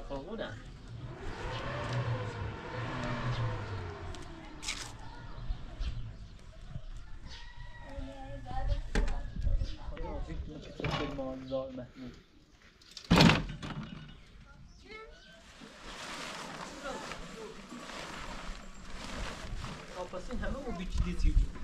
محمود پس این همه اون بیچی دیزی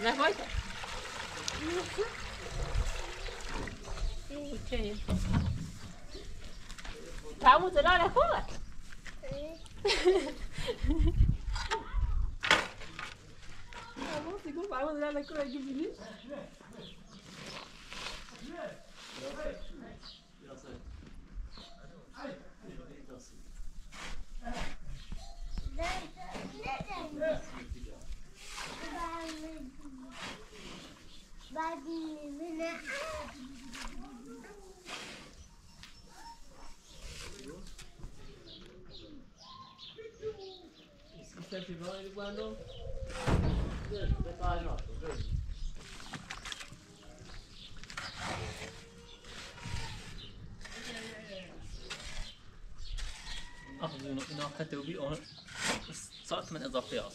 Nervosa? Kamu sudah ada kuat? Kamu sih kamu sudah ada kuat gini? Incentivando ele quando. Detalhe, ó, tá vendo? أخذ ناقة توبي أون صارت من إضافيات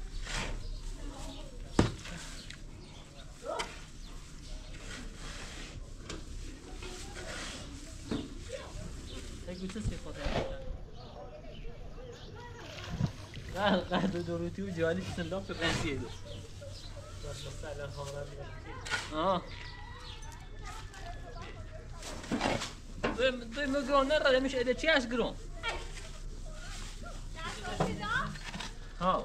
القاعدة دور يوتيوب جوالي سنلوب في الرئيسية آه. ضي مقرون نرى مش إذا تشاش قرون ها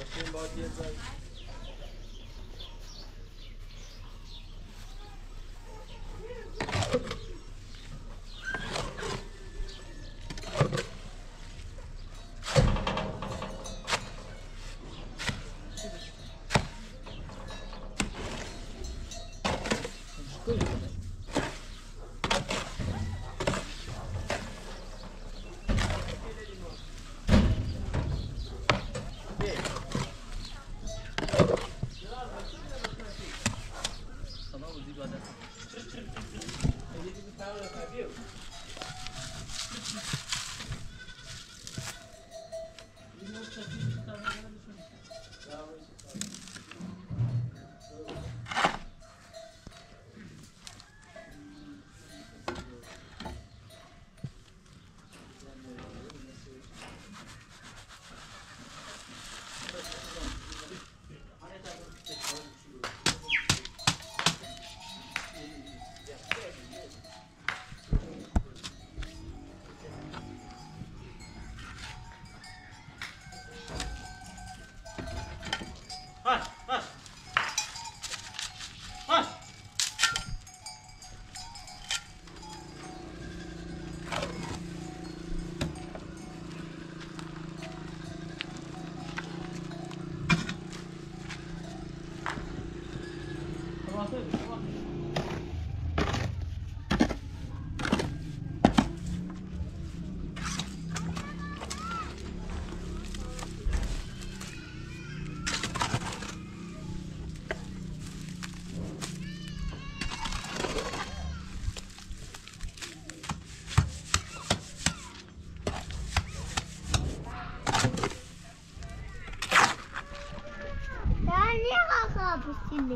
şimdi.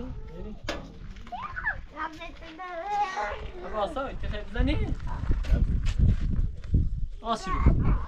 Abi alsana. Bize ne? Al şunu.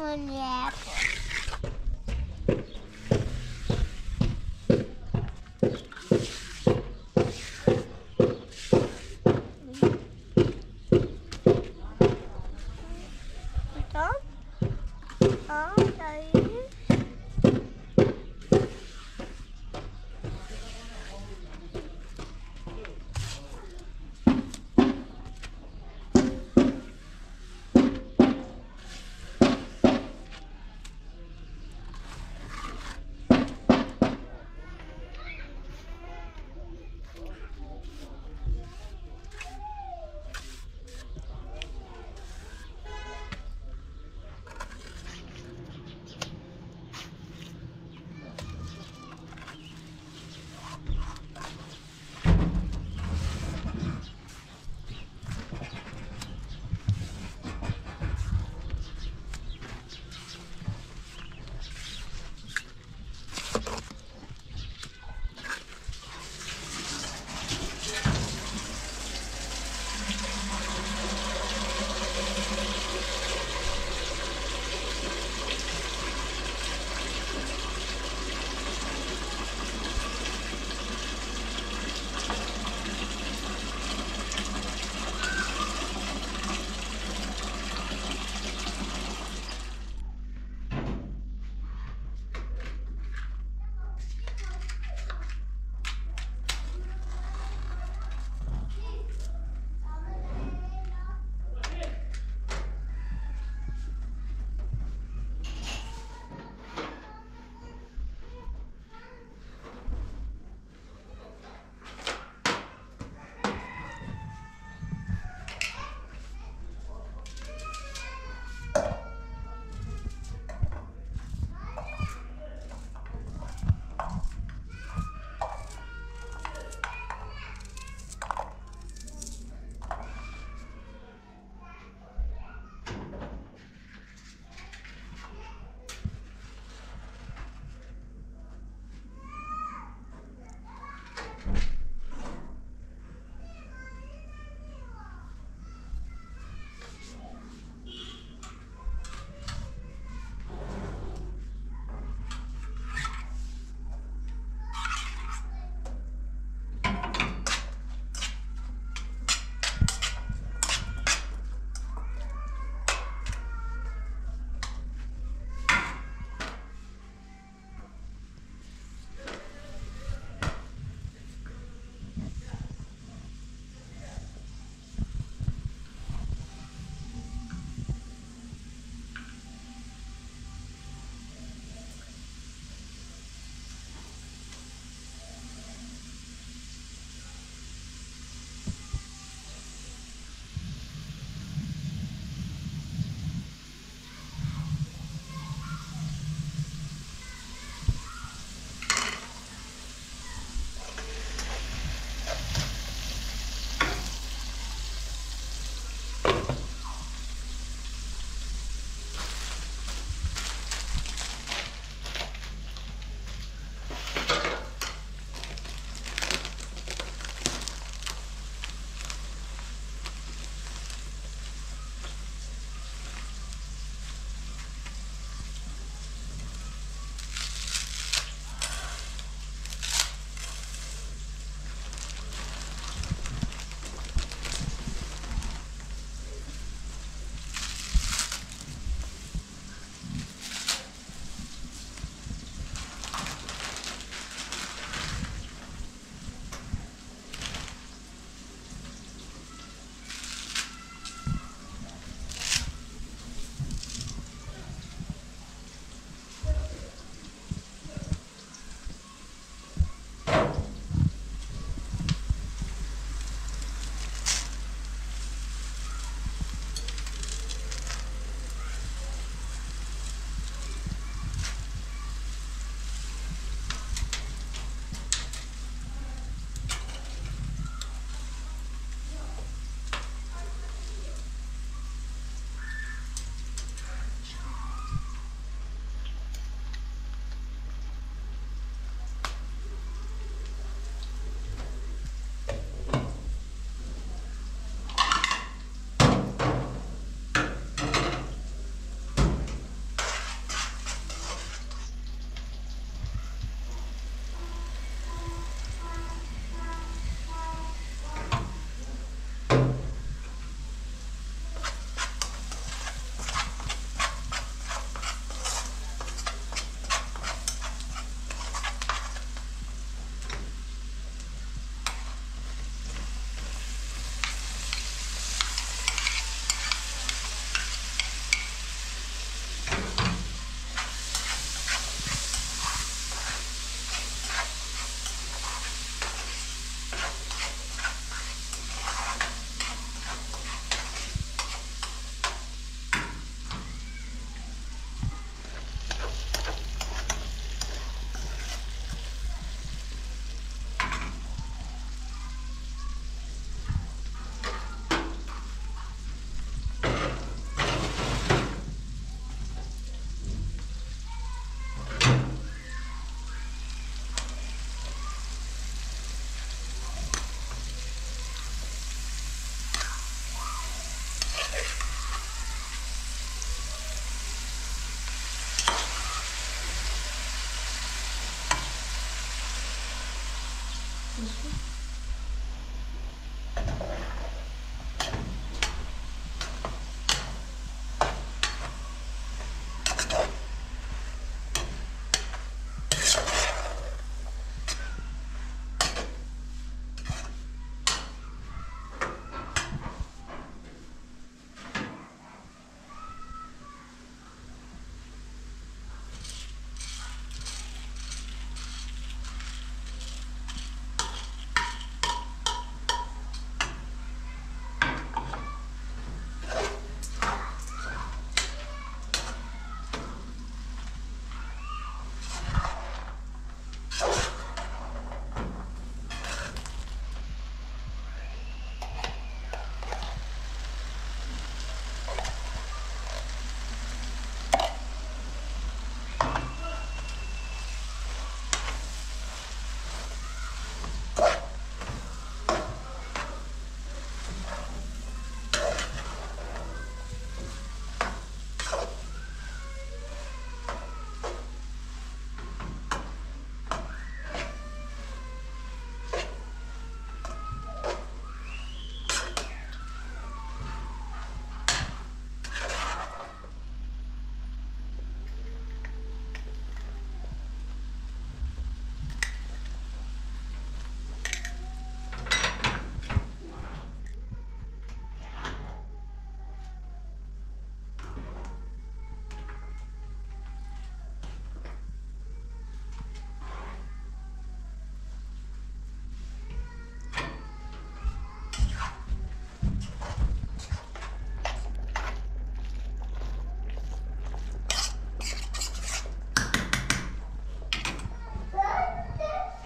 Yeah.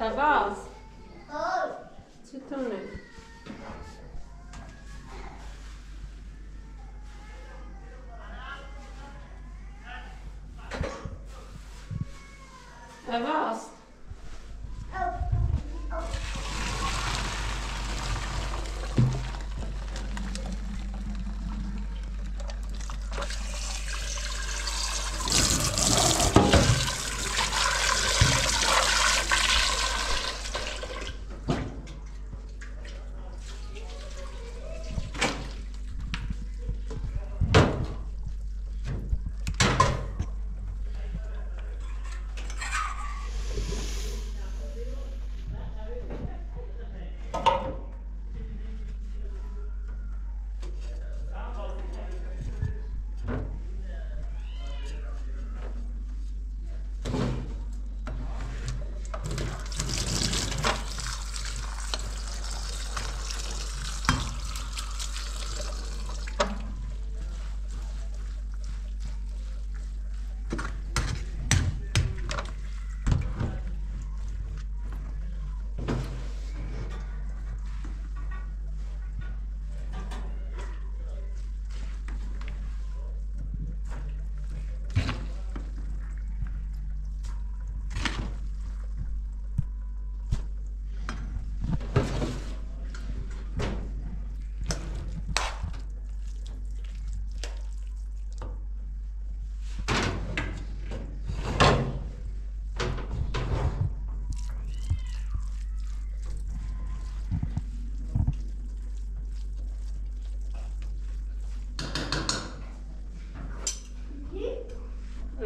فواز چطوره؟ فواز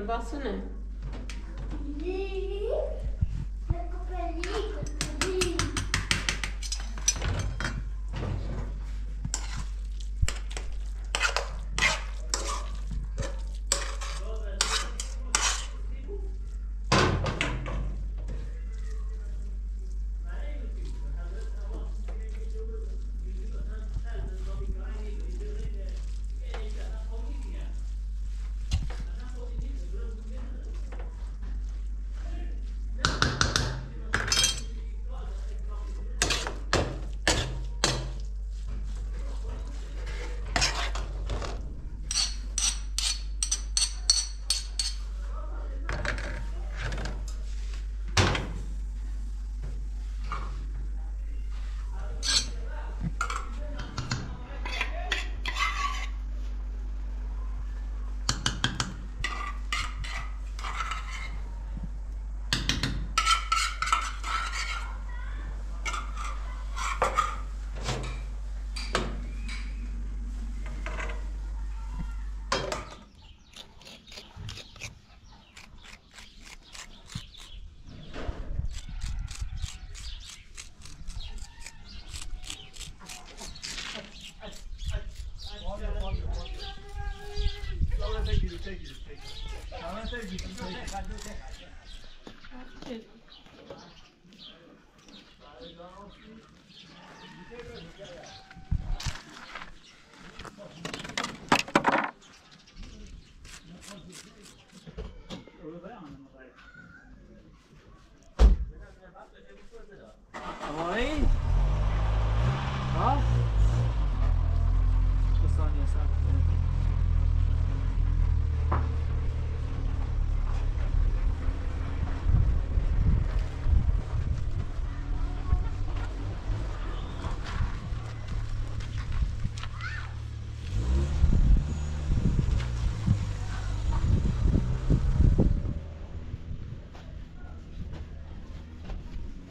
negócio, né?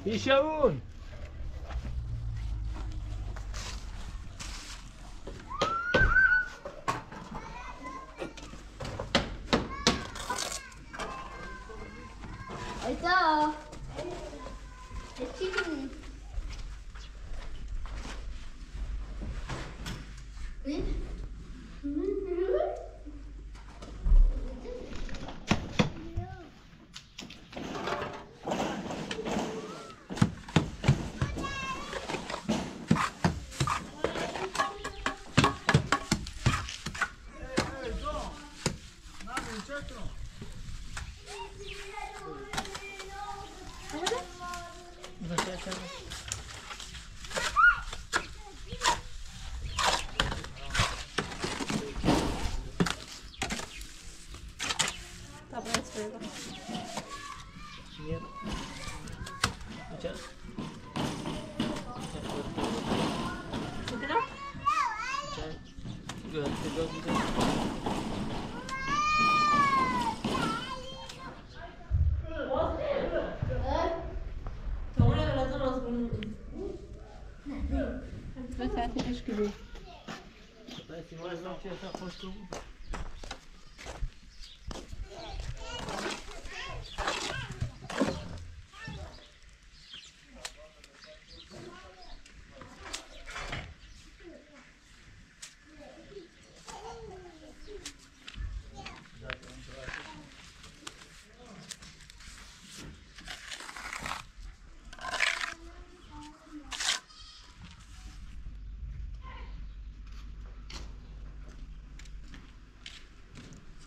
يشاؤون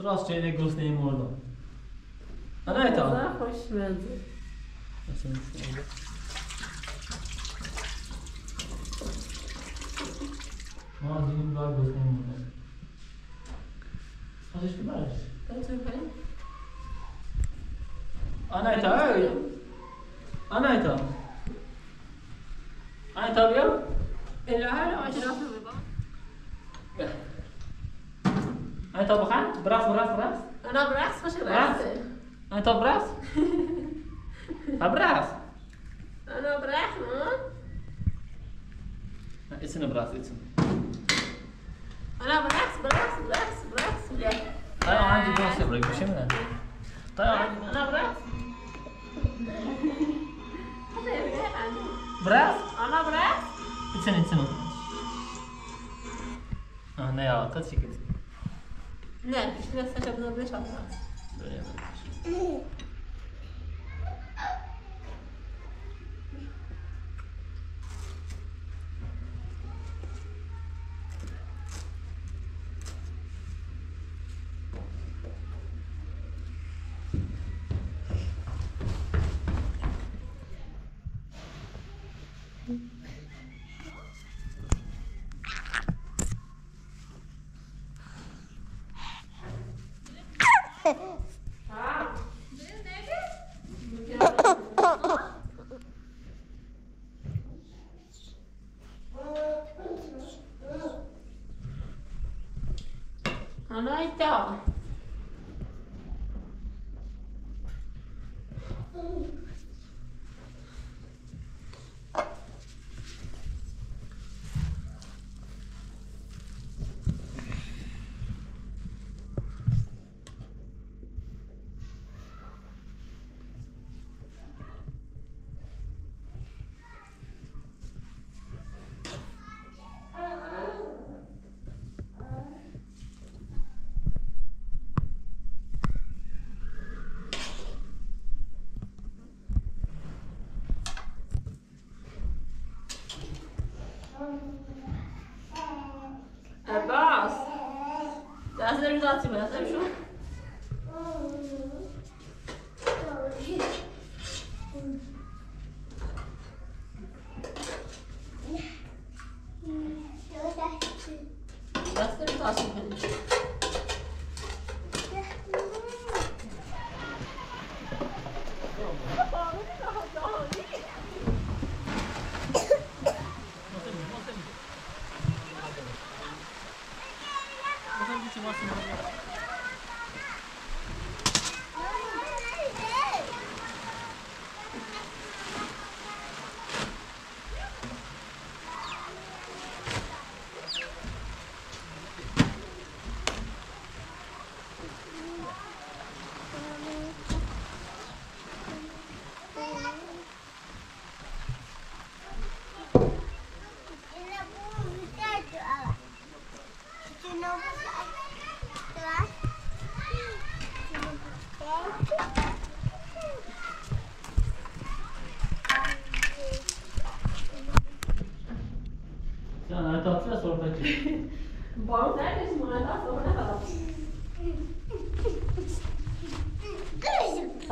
Trust şeyle Eagles neyim orada. Ha ne tamam. Daha hoş bence. Sen şöyle. Mazinin var Eagles neyim orada. Was ist gemeint? Ganz okay. Anayta, hey. Anayta. Anayta, ja? Eller her, aşırı. أنا طب خان براس براس براس أنا براس مش براس أنا طب براس طب براس أنا براس ما اسم براس اسم أنا براس براس براس براس طيب براس عندي براس براس مش منها طيب أنا براس براس أنا براس اتسنى اتسنى أنا يا قد شكلت 那，那私下不能别吵了。对。嗯。Ee, Abbas. Dersleri bir daha atayım. Dersleri şu. Dersleri bir daha atayım.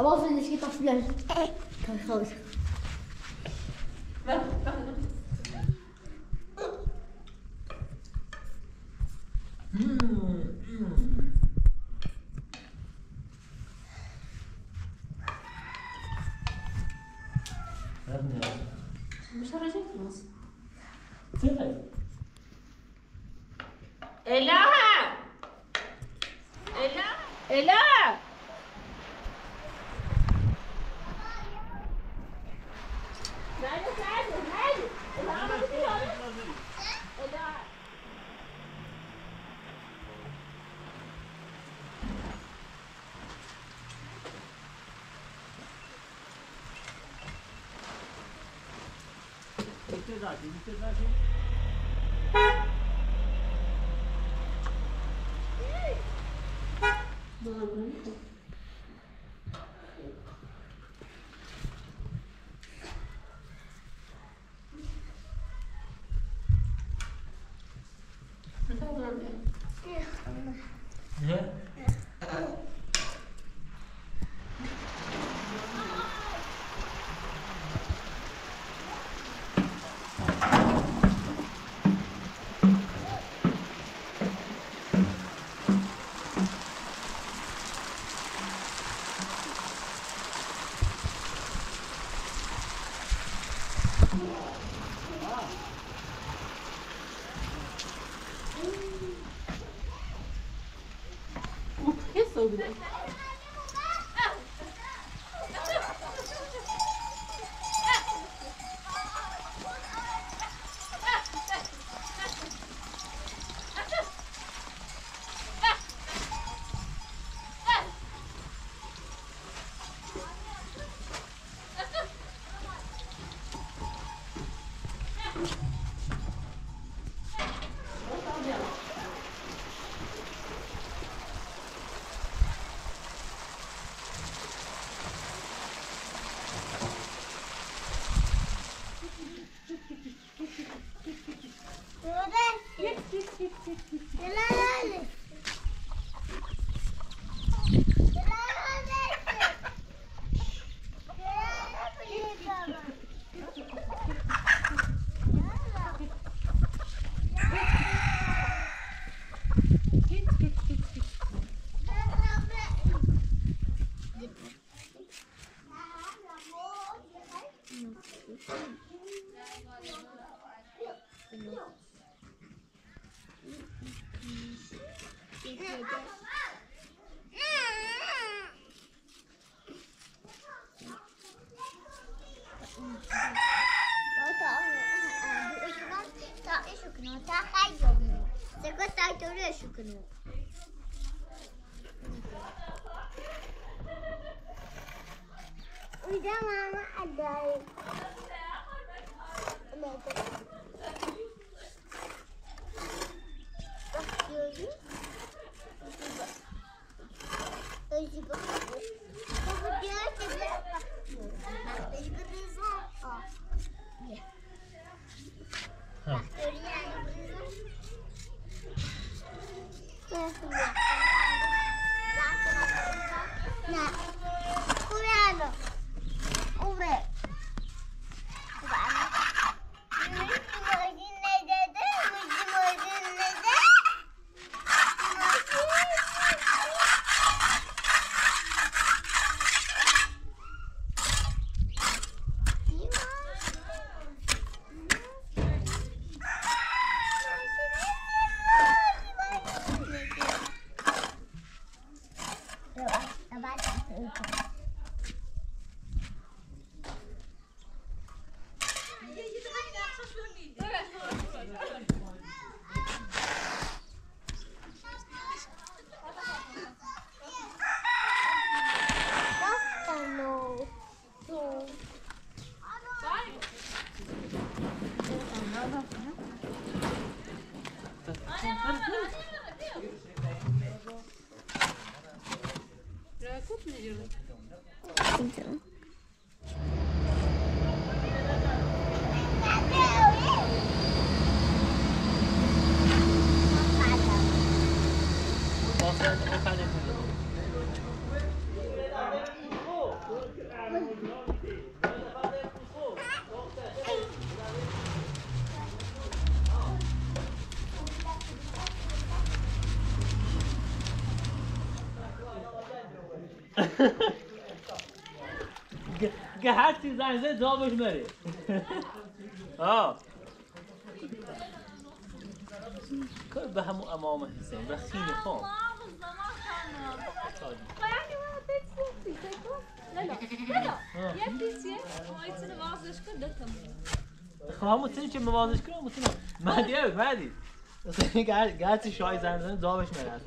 was in de schietafvlug. wacht is groot. Mmm. Thank you. oldu. که هر چی زنگ زد جوابش بره آه. کار به همون امام حسین به خیلی خوب يعني ما تنسي لا لا لا لا يا تنسي ما يصير غازش كلتهم خب همون تنی که موازش کنم همون تنی مهدی اوید مهدی اصلا گرچه شای زن زنه جوابش میره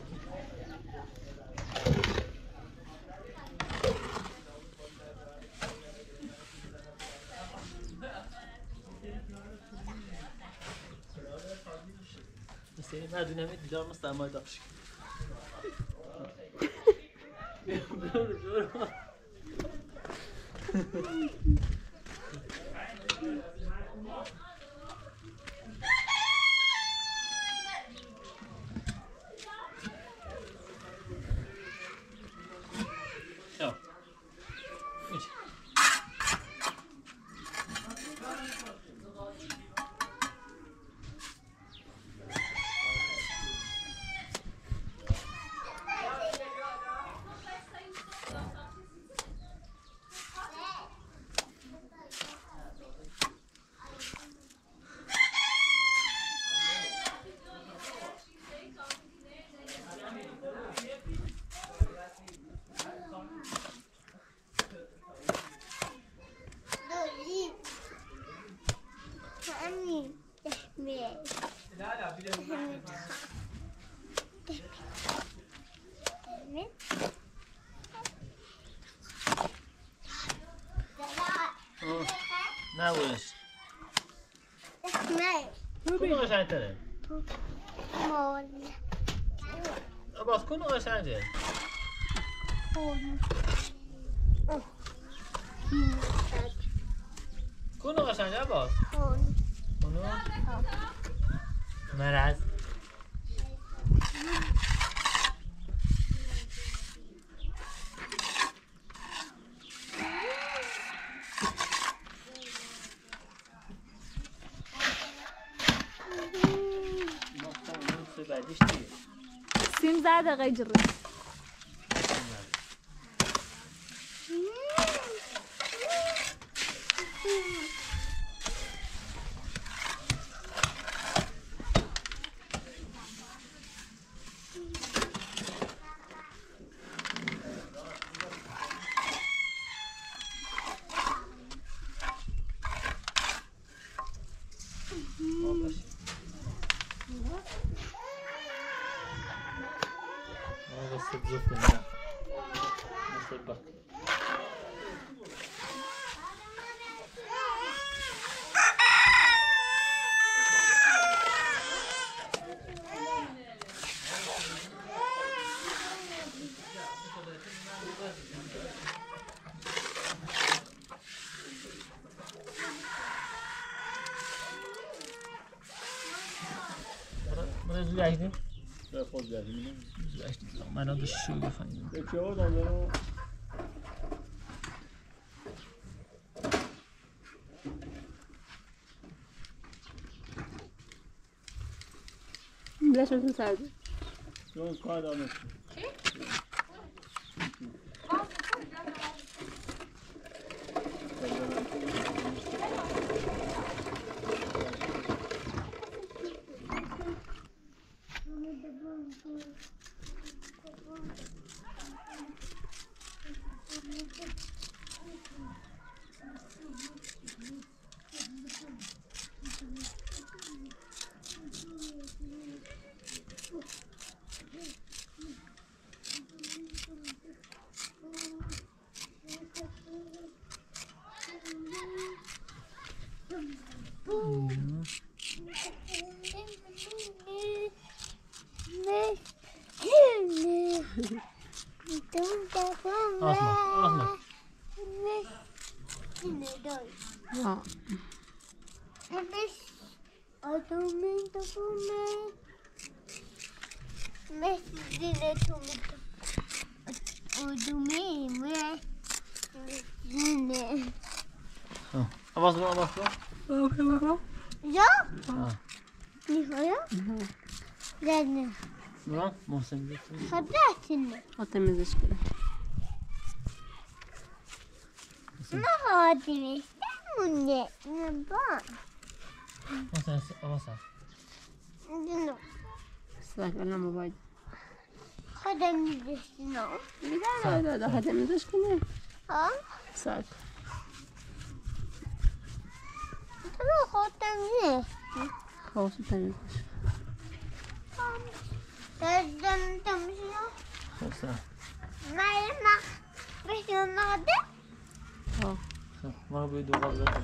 سری مدونه می دیدار مستمای داشت 你不要说了 کنو قشنگ تره مول باز کنو قشنگه کنو قشنگه باز کنو مرز هذا غير Buraya zul açtın. به خود زدیم Zul açtın. Ben o da şu بفهمیم. به چه آدم دارم بلاش مثل سعد چون کار I don't mean to me. Me dine to me. O do me me. Dine. Ha. Abbas bak bak. Bak bak bak. Ya. Ha. Nihoya? Gene. Buran Muhsen gitsin. Hadi mi? O temizle şükür. Ne hadi mi? Ben ne? Ne bak. Mostra, mostra. Não. Será que eu não me vou? Hademiz não. Bir daha öyle de hademiz aşkına. Ha? Sak. Tamam hademiz. Olsun temiz. Tamam. Dedim vai ya. Olsun. Benim benim adı. Ha. Bana böyle doğal zaten.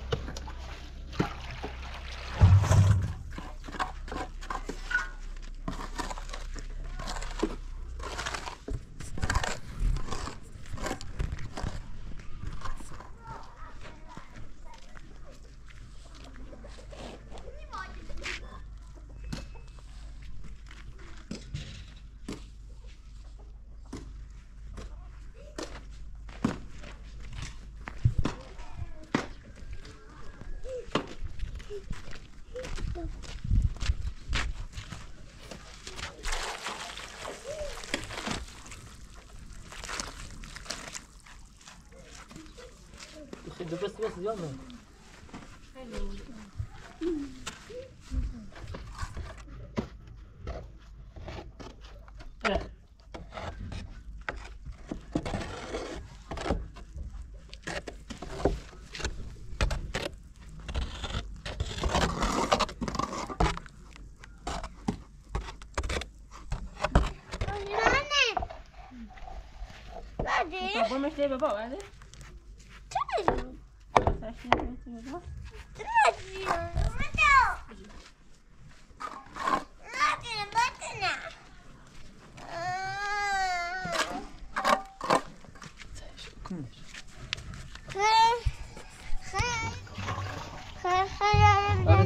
Добре сме съдяваме. Vamos ter babá, né?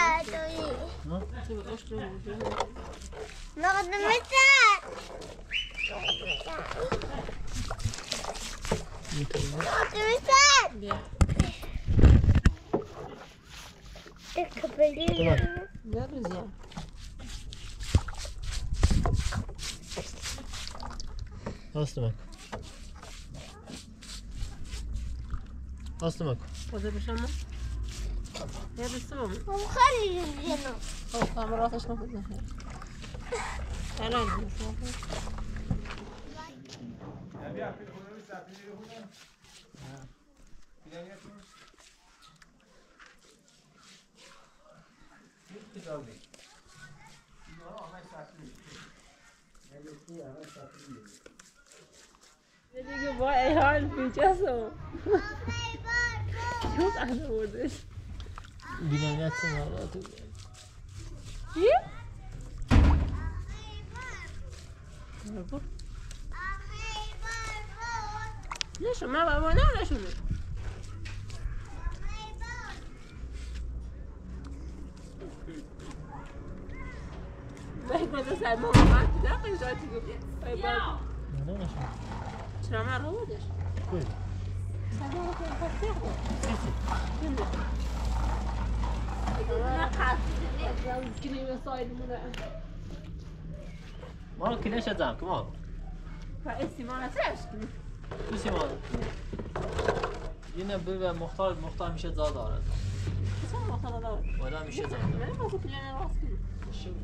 Tuli. Nakadami Mesut. Nakadami Mesut. Takabiliyorum. Görürüz ya. Aslı bak. Aslı bak. O da bir şey olmaz. يا بالسمم وخلي الجنة او كاميرات ايش نفذ انا دیگه با ایهان پیچه شوف احنا بردش Yatsın valla. چی؟ ليش ما بابا ولا شنو؟ بهي كنت اسال ماما معك داخل جات تقول اي بابا? شنو ما رودش Buyur. Kineş edeceğim. Kim o? رئيسي ما نتعش Kuşum o. Yine bu ve muhtar muhtar bir şey daha da aradı. شو ما خلاص O da bir şey daha. ما قلت لي انا راسي Şimdi.